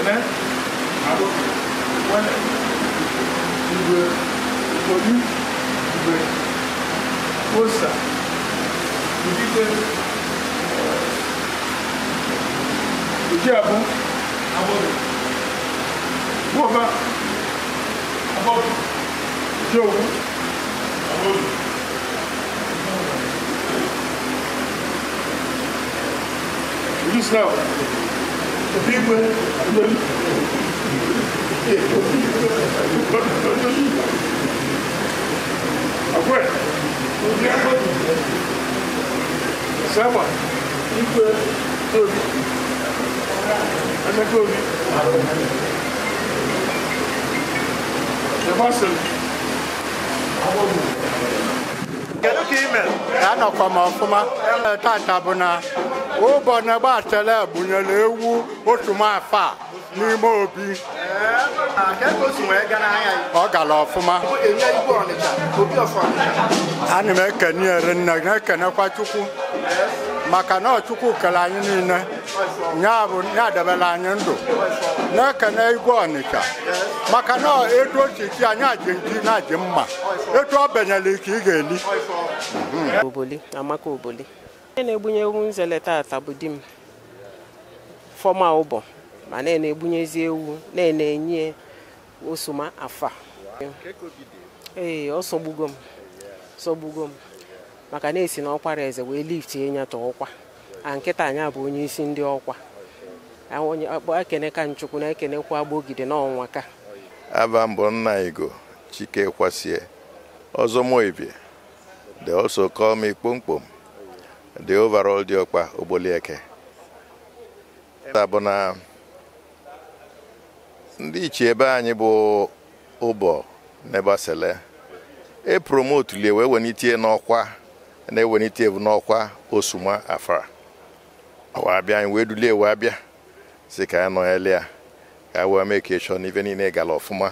Amen. I will. When? produit du blé. Pour ça, je dis que le diable, abonné. Pour ma, abonné. Joe, abonné. L'islam, le Bible, le Bible. Sábà ìgbé lórí. Ẹsẹ̀kẹ́ òbí. Ìjọba sẹ̀lẹ̀. Agbọ́dù. kedu ka ime anọkwa m ọfụma tata bụ na ụbọ na gbatele bunyere ewu otu mafa n'ime obi ọ gara ọfụma ana m ekene ere nne na-ekenekwa chukwu maka na chukwu kere anyị niile. Ya debere anyị ndụ. Na-ekene igwe ọnịcha. Maka na etu ochichi anyị aji nji na-aji mma. Etu ọ benyere ka ị ga-eli. Oboli onye na-egbunye ewu nzele tata bụ di m. Fọma ụbọ ma na na-egbunyezi ewu na-enye osoma afa. Ee ọ sọgbugo m. Sọgbugo m. maka na esi na ọkwara eze wee liftie nyata ọkwa. A nkịta anya bụ onye isi ndị ọkwa. Ekene ka nchukwu na-ekenekwa agbogide n'ọnwa ka. Aba mbọ nna Igo Chike Kwasie. Ozomoibie they also call me Kpomkpom. The overall Diokpa Ogbolieke bụ na ndị ichie ebe anyị bụ ụbọ n'Ebasele e promotulie wee wenitie n'ọkwa. Na-ewenitie bụ n'ọkwa Osuma Afara. Wee bịa anyị wee dulie wee bịa. Si ka anyị nọnyere ya ka anyị wee mee ka ịchọ n'ife niile gara ọfụma.